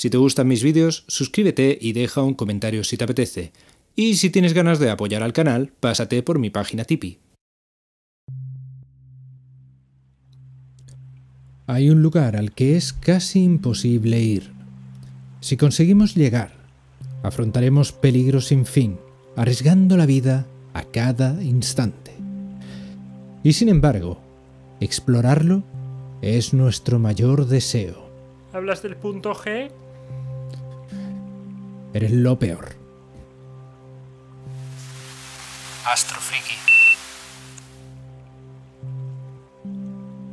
Si te gustan mis vídeos, suscríbete y deja un comentario si te apetece. Y si tienes ganas de apoyar al canal, pásate por mi página Tipeee. Hay un lugar al que es casi imposible ir. Si conseguimos llegar, afrontaremos peligros sin fin, arriesgando la vida a cada instante. Y sin embargo, explorarlo es nuestro mayor deseo. ¿Hablas del punto G? Eres lo peor. Astrofriki.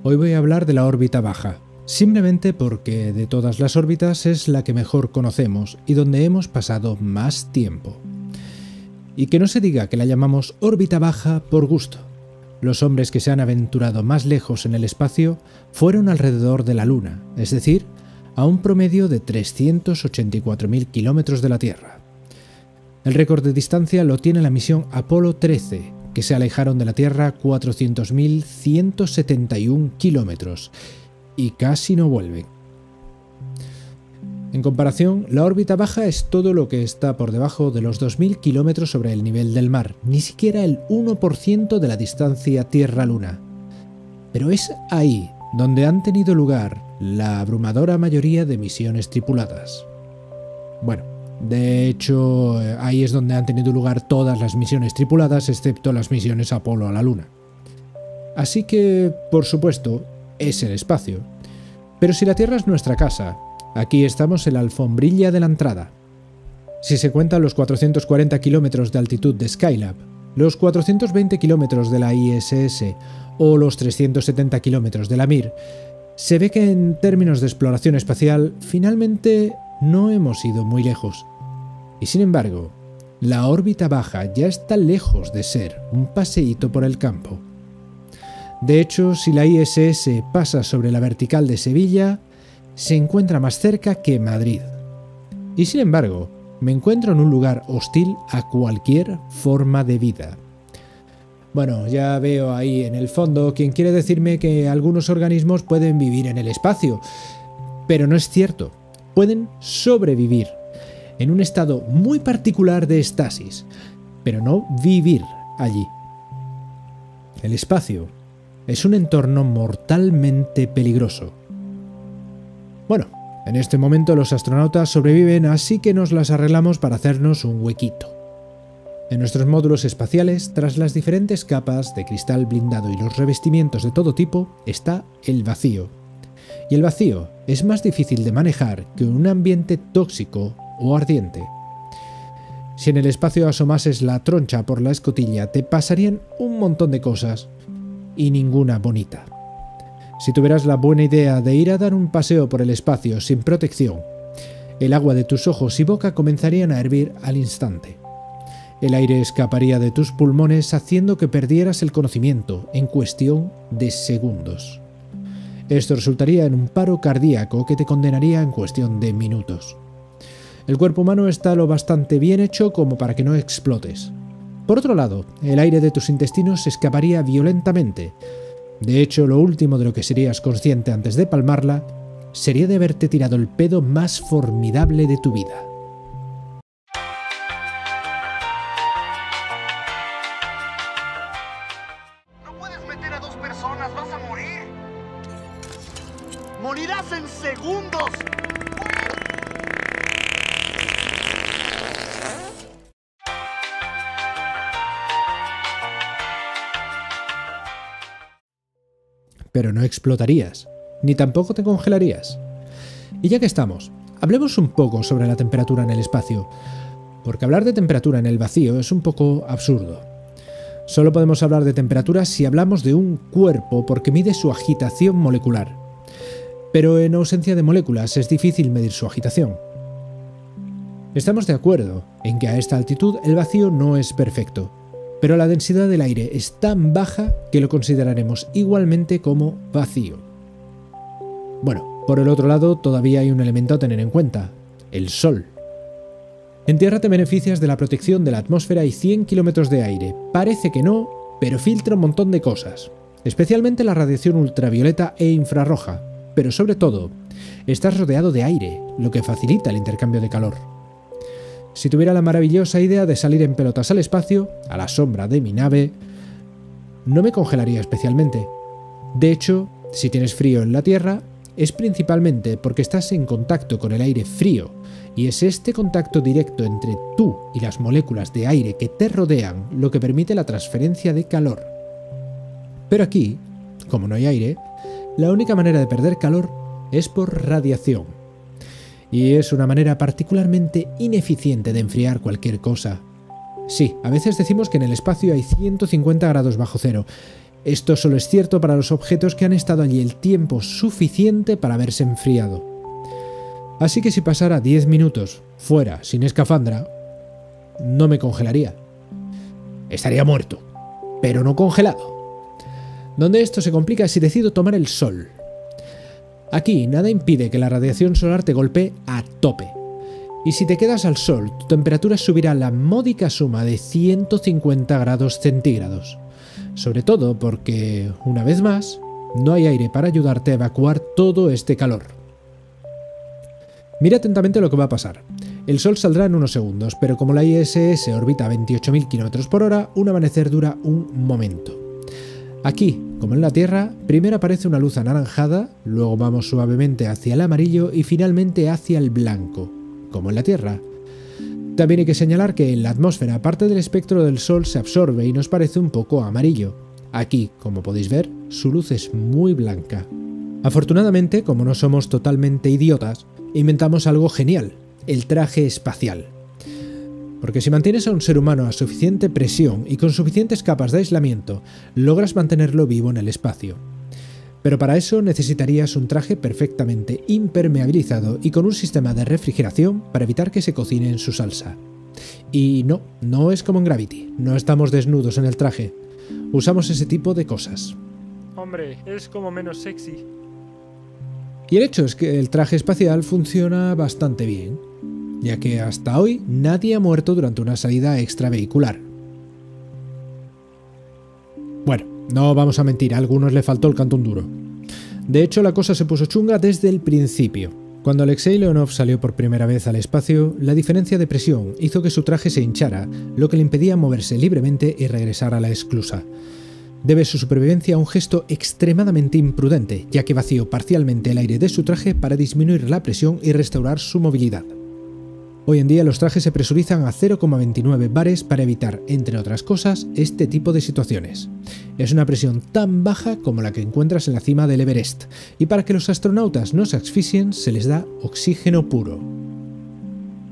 Hoy voy a hablar de la órbita baja, simplemente porque de todas las órbitas es la que mejor conocemos y donde hemos pasado más tiempo. Y que no se diga que la llamamos órbita baja por gusto. Los hombres que se han aventurado más lejos en el espacio fueron alrededor de la Luna, es decir, a un promedio de 384.000 kilómetros de la Tierra. El récord de distancia lo tiene la misión Apolo 13, que se alejaron de la Tierra 400.171 kilómetros y casi no vuelven. En comparación, la órbita baja es todo lo que está por debajo de los 2.000 kilómetros sobre el nivel del mar, ni siquiera el 1% de la distancia Tierra-Luna. Pero es ahí donde han tenido lugar la abrumadora mayoría de misiones tripuladas. Bueno, de hecho, ahí es donde han tenido lugar todas las misiones tripuladas, excepto las misiones Apolo a la Luna. Así que, por supuesto, es el espacio. Pero si la Tierra es nuestra casa, aquí estamos en la alfombrilla de la entrada. Si se cuentan los 440 kilómetros de altitud de Skylab, los 420 kilómetros de la ISS o los 370 kilómetros de la Mir, se ve que en términos de exploración espacial finalmente no hemos ido muy lejos. Y sin embargo, la órbita baja ya está lejos de ser un paseíto por el campo. De hecho, si la ISS pasa sobre la vertical de Sevilla, se encuentra más cerca que Madrid. Y sin embargo, me encuentro en un lugar hostil a cualquier forma de vida. Bueno, ya veo ahí en el fondo quien quiere decirme que algunos organismos pueden vivir en el espacio, pero no es cierto. Pueden sobrevivir en un estado muy particular de estasis, pero no vivir allí. El espacio es un entorno mortalmente peligroso. Bueno, en este momento los astronautas sobreviven, así que nos las arreglamos para hacernos un huequito. En nuestros módulos espaciales, tras las diferentes capas de cristal blindado y los revestimientos de todo tipo, está el vacío. Y el vacío es más difícil de manejar que un ambiente tóxico o ardiente. Si en el espacio asomases la troncha por la escotilla, te pasarían un montón de cosas y ninguna bonita. Si tuvieras la buena idea de ir a dar un paseo por el espacio sin protección, el agua de tus ojos y boca comenzarían a hervir al instante. El aire escaparía de tus pulmones haciendo que perdieras el conocimiento en cuestión de segundos. Esto resultaría en un paro cardíaco que te condenaría en cuestión de minutos. El cuerpo humano está lo bastante bien hecho como para que no explotes. Por otro lado, el aire de tus intestinos escaparía violentamente. De hecho, lo último de lo que serías consciente antes de palmarla sería de haberte tirado el pedo más formidable de tu vida. Vas a morir. Morirás en segundos. Pero no explotarías, ni tampoco te congelarías. Y ya que estamos, hablemos un poco sobre la temperatura en el espacio, porque hablar de temperatura en el vacío es un poco absurdo. Solo podemos hablar de temperatura si hablamos de un cuerpo porque mide su agitación molecular. Pero en ausencia de moléculas es difícil medir su agitación. Estamos de acuerdo en que a esta altitud el vacío no es perfecto, pero la densidad del aire es tan baja que lo consideraremos igualmente como vacío. Bueno, por el otro lado todavía hay un elemento a tener en cuenta, el Sol. En Tierra te beneficias de la protección de la atmósfera y 100 kilómetros de aire. Parece que no, pero filtra un montón de cosas, especialmente la radiación ultravioleta e infrarroja, pero sobre todo, Estás rodeado de aire, lo que facilita el intercambio de calor. Si tuviera la maravillosa idea de salir en pelotas al espacio, a la sombra de mi nave, no me congelaría especialmente. De hecho, si tienes frío en la Tierra, es principalmente porque estás en contacto con el aire frío, y es este contacto directo entre tú y las moléculas de aire que te rodean lo que permite la transferencia de calor. Pero aquí, como no hay aire, la única manera de perder calor es por radiación. Y es una manera particularmente ineficiente de enfriar cualquier cosa. Sí, a veces decimos que en el espacio hay 150 grados bajo cero. Esto solo es cierto para los objetos que han estado allí el tiempo suficiente para haberse enfriado. Así que si pasara 10 minutos fuera sin escafandra, no me congelaría. Estaría muerto, pero no congelado. Donde esto se complica si decido tomar el sol. Aquí nada impide que la radiación solar te golpee a tope. Y si te quedas al sol, tu temperatura subirá a la módica suma de 150 grados centígrados. Sobre todo porque, una vez más, no hay aire para ayudarte a evacuar todo este calor. Mira atentamente lo que va a pasar. El Sol saldrá en unos segundos, pero como la ISS orbita a 28.000 km por hora, un amanecer dura un momento. Aquí, como en la Tierra, primero aparece una luz anaranjada, luego vamos suavemente hacia el amarillo y finalmente hacia el blanco, como en la Tierra. También hay que señalar que en la atmósfera parte del espectro del Sol se absorbe y nos parece un poco amarillo. Aquí, como podéis ver, su luz es muy blanca. Afortunadamente, como no somos totalmente idiotas, inventamos algo genial, el traje espacial. Porque si mantienes a un ser humano a suficiente presión y con suficientes capas de aislamiento, logras mantenerlo vivo en el espacio. Pero para eso necesitarías un traje perfectamente impermeabilizado y con un sistema de refrigeración para evitar que se cocine en su salsa. Y no, no es como en Gravity, no estamos desnudos en el traje. Usamos ese tipo de cosas. Hombre, es como menos sexy. Y el hecho es que el traje espacial funciona bastante bien ya que hasta hoy nadie ha muerto durante una salida extravehicular. Bueno, no vamos a mentir, a algunos le faltó el cantón duro. De hecho, la cosa se puso chunga desde el principio. Cuando Alexei Leonov salió por primera vez al espacio, la diferencia de presión hizo que su traje se hinchara, lo que le impedía moverse libremente y regresar a la esclusa. Debe su supervivencia a un gesto extremadamente imprudente, ya que vació parcialmente el aire de su traje para disminuir la presión y restaurar su movilidad. Hoy en día los trajes se presurizan a 0,29 bares para evitar, entre otras cosas, este tipo de situaciones. Es una presión tan baja como la que encuentras en la cima del Everest, y para que los astronautas no se asfixien se les da oxígeno puro.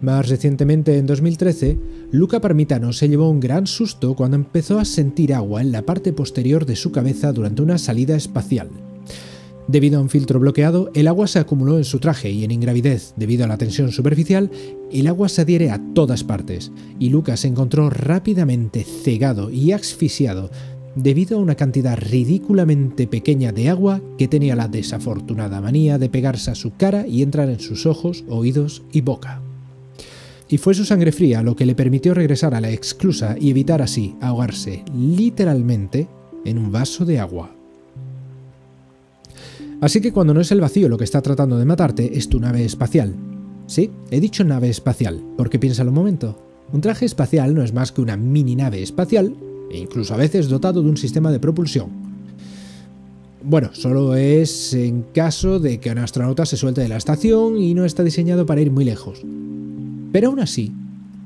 Más recientemente, en 2013, Luca Parmitano se llevó un gran susto cuando empezó a sentir agua en la parte posterior de su cabeza durante una salida espacial. Debido a un filtro bloqueado, el agua se acumuló en su traje y en ingravidez, debido a la tensión superficial, el agua se adhiere a todas partes, y Lucas se encontró rápidamente cegado y asfixiado debido a una cantidad ridículamente pequeña de agua que tenía la desafortunada manía de pegarse a su cara y entrar en sus ojos, oídos y boca. Y fue su sangre fría lo que le permitió regresar a la exclusa y evitar así ahogarse literalmente en un vaso de agua. Así que cuando no es el vacío lo que está tratando de matarte, es tu nave espacial. Sí, he dicho nave espacial, porque piénsalo un momento. Un traje espacial no es más que una mini nave espacial, e incluso a veces dotado de un sistema de propulsión. Bueno, solo es en caso de que un astronauta se suelte de la estación y no está diseñado para ir muy lejos. Pero aún así,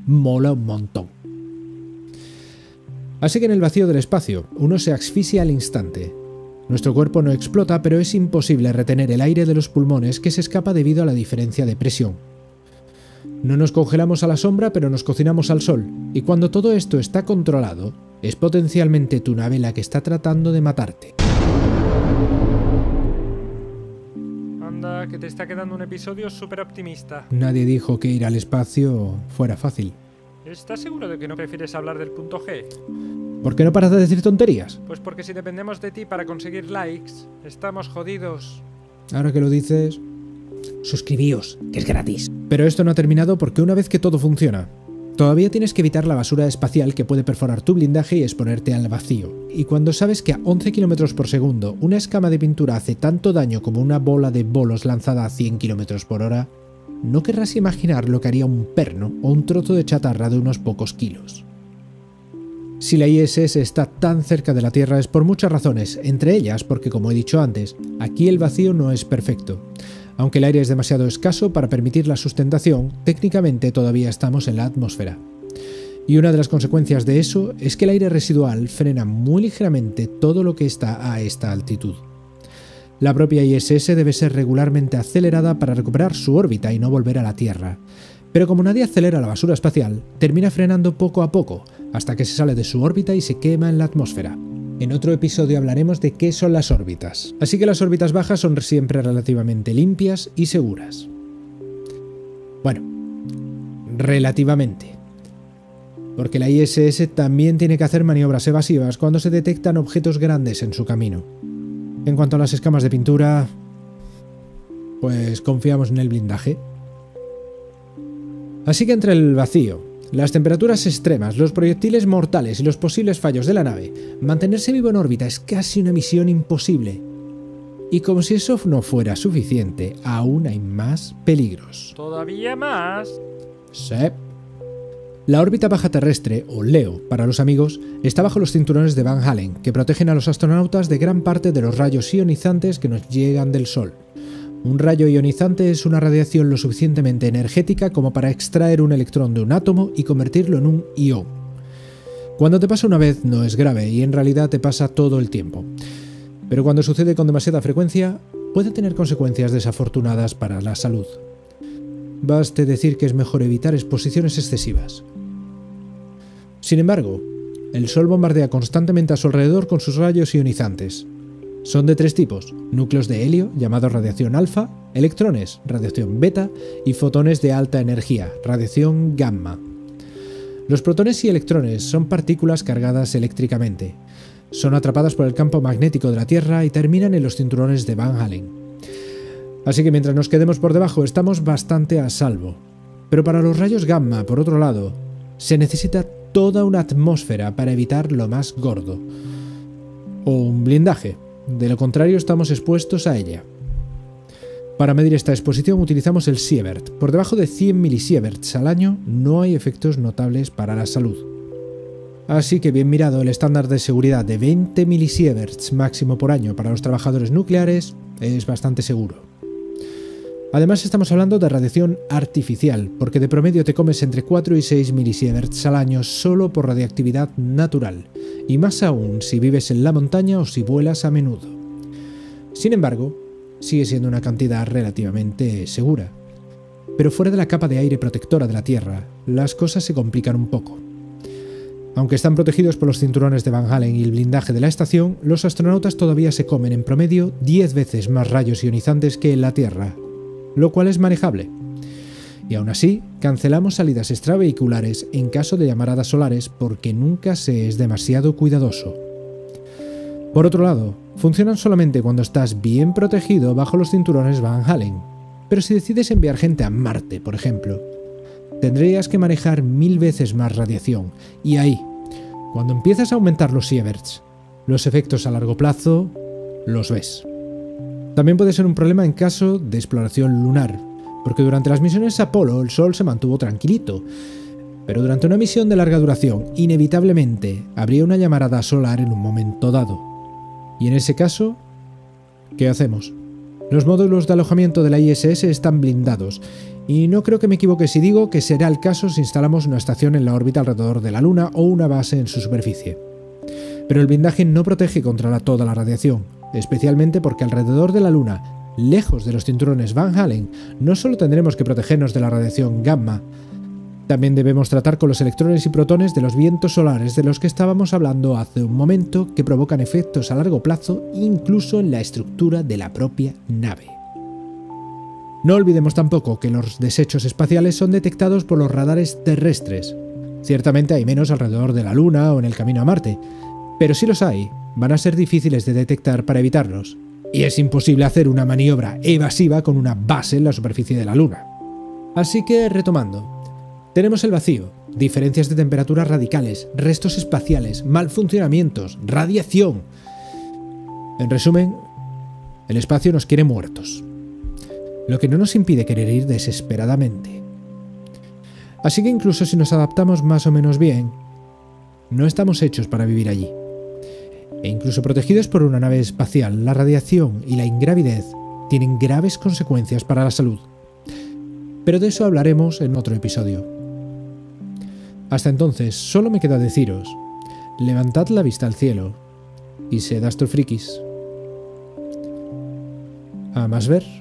mola un montón. Así que en el vacío del espacio, uno se asfixia al instante, nuestro cuerpo no explota, pero es imposible retener el aire de los pulmones que se escapa debido a la diferencia de presión. No nos congelamos a la sombra, pero nos cocinamos al sol, y cuando todo esto está controlado, es potencialmente tu nave la que está tratando de matarte. Que te está quedando un episodio súper optimista. Nadie dijo que ir al espacio fuera fácil. ¿Estás seguro de que no prefieres hablar del punto G? ¿Por qué no paras de decir tonterías? Pues porque si dependemos de ti para conseguir likes, estamos jodidos. Ahora que lo dices, suscribíos, que es gratis. Pero esto no ha terminado porque una vez que todo funciona, Todavía tienes que evitar la basura espacial que puede perforar tu blindaje y exponerte al vacío. Y cuando sabes que a 11 km por segundo una escama de pintura hace tanto daño como una bola de bolos lanzada a 100 km por hora, no querrás imaginar lo que haría un perno o un trozo de chatarra de unos pocos kilos. Si la ISS está tan cerca de la Tierra es por muchas razones, entre ellas porque, como he dicho antes, aquí el vacío no es perfecto. Aunque el aire es demasiado escaso para permitir la sustentación, técnicamente todavía estamos en la atmósfera. Y una de las consecuencias de eso es que el aire residual frena muy ligeramente todo lo que está a esta altitud. La propia ISS debe ser regularmente acelerada para recuperar su órbita y no volver a la Tierra. Pero como nadie acelera la basura espacial, termina frenando poco a poco, hasta que se sale de su órbita y se quema en la atmósfera. En otro episodio hablaremos de qué son las órbitas. Así que las órbitas bajas son siempre relativamente limpias y seguras. Bueno, relativamente. Porque la ISS también tiene que hacer maniobras evasivas cuando se detectan objetos grandes en su camino. En cuanto a las escamas de pintura, pues confiamos en el blindaje. Así que entre el vacío, las temperaturas extremas, los proyectiles mortales y los posibles fallos de la nave, mantenerse vivo en órbita es casi una misión imposible. Y como si eso no fuera suficiente, aún hay más peligros. ¿Todavía más? Sí. La órbita baja terrestre, o LEO para los amigos, está bajo los cinturones de Van Halen, que protegen a los astronautas de gran parte de los rayos ionizantes que nos llegan del Sol. Un rayo ionizante es una radiación lo suficientemente energética como para extraer un electrón de un átomo y convertirlo en un ión. Cuando te pasa una vez no es grave y en realidad te pasa todo el tiempo. Pero cuando sucede con demasiada frecuencia, puede tener consecuencias desafortunadas para la salud. Baste decir que es mejor evitar exposiciones excesivas. Sin embargo, el Sol bombardea constantemente a su alrededor con sus rayos ionizantes, son de tres tipos, núcleos de helio, llamados radiación alfa, electrones, radiación beta, y fotones de alta energía, radiación gamma. Los protones y electrones son partículas cargadas eléctricamente. Son atrapadas por el campo magnético de la Tierra y terminan en los cinturones de Van Halen. Así que mientras nos quedemos por debajo estamos bastante a salvo. Pero para los rayos gamma, por otro lado, se necesita toda una atmósfera para evitar lo más gordo. O un blindaje, de lo contrario estamos expuestos a ella. Para medir esta exposición utilizamos el sievert. Por debajo de 100 milisieverts al año no hay efectos notables para la salud. Así que bien mirado, el estándar de seguridad de 20 milisieverts máximo por año para los trabajadores nucleares es bastante seguro. Además estamos hablando de radiación artificial, porque de promedio te comes entre 4 y 6 milisieverts al año solo por radiactividad natural, y más aún si vives en la montaña o si vuelas a menudo. Sin embargo, sigue siendo una cantidad relativamente segura. Pero fuera de la capa de aire protectora de la Tierra, las cosas se complican un poco. Aunque están protegidos por los cinturones de Van Halen y el blindaje de la estación, los astronautas todavía se comen en promedio 10 veces más rayos ionizantes que en la Tierra, lo cual es manejable y aún así cancelamos salidas extravehiculares en caso de llamaradas solares porque nunca se es demasiado cuidadoso. Por otro lado, funcionan solamente cuando estás bien protegido bajo los cinturones Van Halen, pero si decides enviar gente a Marte, por ejemplo, tendrías que manejar mil veces más radiación, y ahí, cuando empiezas a aumentar los sieverts, los efectos a largo plazo los ves. También puede ser un problema en caso de exploración lunar, porque durante las misiones Apolo el Sol se mantuvo tranquilito, pero durante una misión de larga duración, inevitablemente habría una llamarada solar en un momento dado. Y en ese caso, ¿qué hacemos? Los módulos de alojamiento de la ISS están blindados, y no creo que me equivoque si digo que será el caso si instalamos una estación en la órbita alrededor de la Luna o una base en su superficie. Pero el blindaje no protege contra toda la radiación, especialmente porque alrededor de la Luna lejos de los cinturones Van Halen, no solo tendremos que protegernos de la radiación gamma, también debemos tratar con los electrones y protones de los vientos solares de los que estábamos hablando hace un momento que provocan efectos a largo plazo incluso en la estructura de la propia nave. No olvidemos tampoco que los desechos espaciales son detectados por los radares terrestres. Ciertamente hay menos alrededor de la Luna o en el camino a Marte, pero si los hay, van a ser difíciles de detectar para evitarlos, y es imposible hacer una maniobra evasiva con una base en la superficie de la Luna. Así que, retomando, tenemos el vacío, diferencias de temperatura radicales, restos espaciales, mal funcionamientos, radiación. En resumen, el espacio nos quiere muertos. Lo que no nos impide querer ir desesperadamente. Así que incluso si nos adaptamos más o menos bien, no estamos hechos para vivir allí. E incluso protegidos por una nave espacial, la radiación y la ingravidez tienen graves consecuencias para la salud. Pero de eso hablaremos en otro episodio. Hasta entonces, solo me queda deciros, levantad la vista al cielo y sed astrofrikis. A más ver.